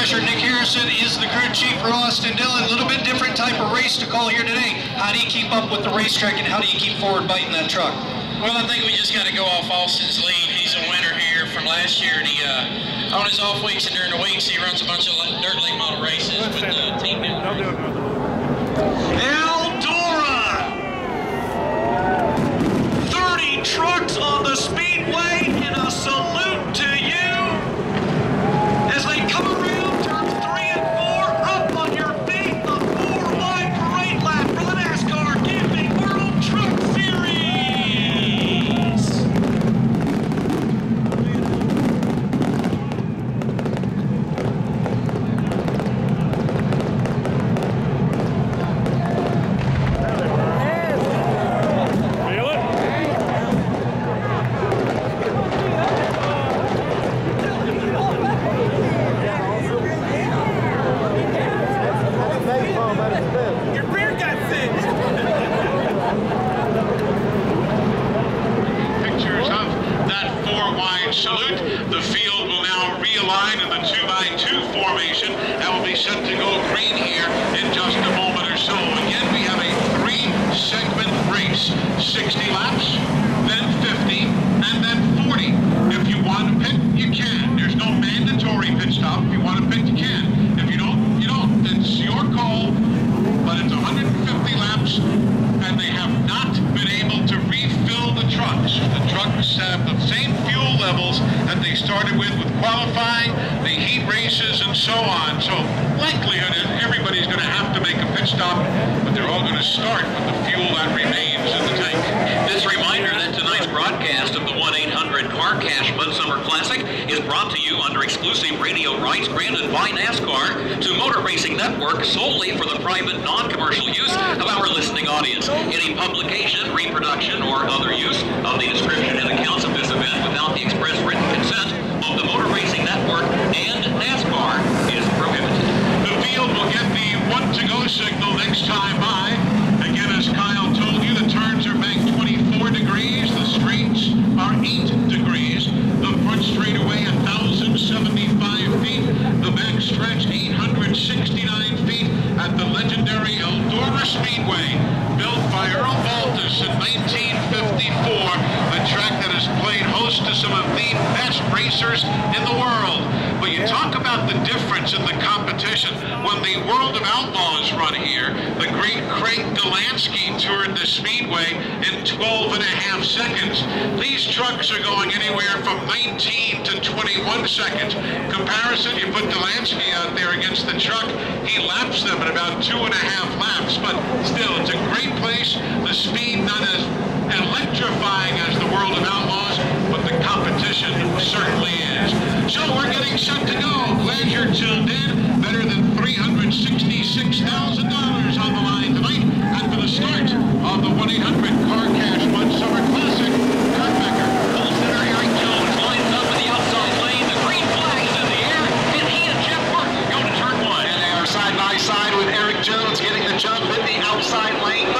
pressure. Nick Harrison is the crew chief for Austin Dillon. A little bit different type of race to call here today. How do you keep up with the racetrack and how do you keep forward biting that truck? Well, I think we just got to go off Austin's lead. He's a winner here from last year, and he, uh, on his off weeks and during the weeks, he runs a bunch of dirt late model races with the team. Eldora! 30 trucks on the speedway salute. The field will now realign in the two-by-two formation. That will be set to go green here in just a moment or so. Again, we have a three-segment race. 60 laps, then 50, and then 40. If you want to pit, you can. There's no mandatory pit stop. If you want to pit, you can. If you don't, you don't. It's your call but it's 150 laps, and they have not been able to refill the trucks. The trucks have the same fuel levels that they started with with qualifying, the heat races, and so on. So likelihood is everybody's going to have to make a pit stop, but they're all going to start with the fuel that remains in the tank. This reminder that tonight's broadcast of the 1-800 Car Cash Mudsummer Classic is brought to you under exclusive radio rights granted by NASCAR to Motor Racing Network solely for the private non-commercial use of our listening audience. Any publication, reproduction, or other use of the description and accounts of this event without the express written consent of the Motor Racing Network and NASCAR is prohibited. The field will get the one to go signal next time by. Again, as Kyle told you, the turns are banked 24 degrees, the straights are 8 degrees, the front straightaway 1,075 feet, the back stretch 869 feet at the legendary Eldora Speedway, built by Earl Baltes in 1954, a track that has played host to some of the best racers in the world. But you talk about the difference in the competition. When the World of Outlaws run here, the great Craig Dollansky toured the Speedway in 12 and a half seconds. These trucks are going anywhere from 19 to 21 seconds. Comparison, you put Dollansky out there against the truck, he laps them in about two and a half laps, but still, it's a great place. The speed not as electrifying as the World of Outlaws, but the competition certainly is. So we're getting set to go. Glad you're tuned in. Better than $366,000 on the line tonight. And for the start of the 1-800 Car Cash Mudsummer Classic, Kurt Becker. Pole sitter Erik Jones lines up in the outside lane. The green flag is in the air, and he and Jeb Burton go to turn one. And they are side by side with Erik Jump in the outside lane,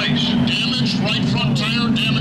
place. Damaged right front tire, damaged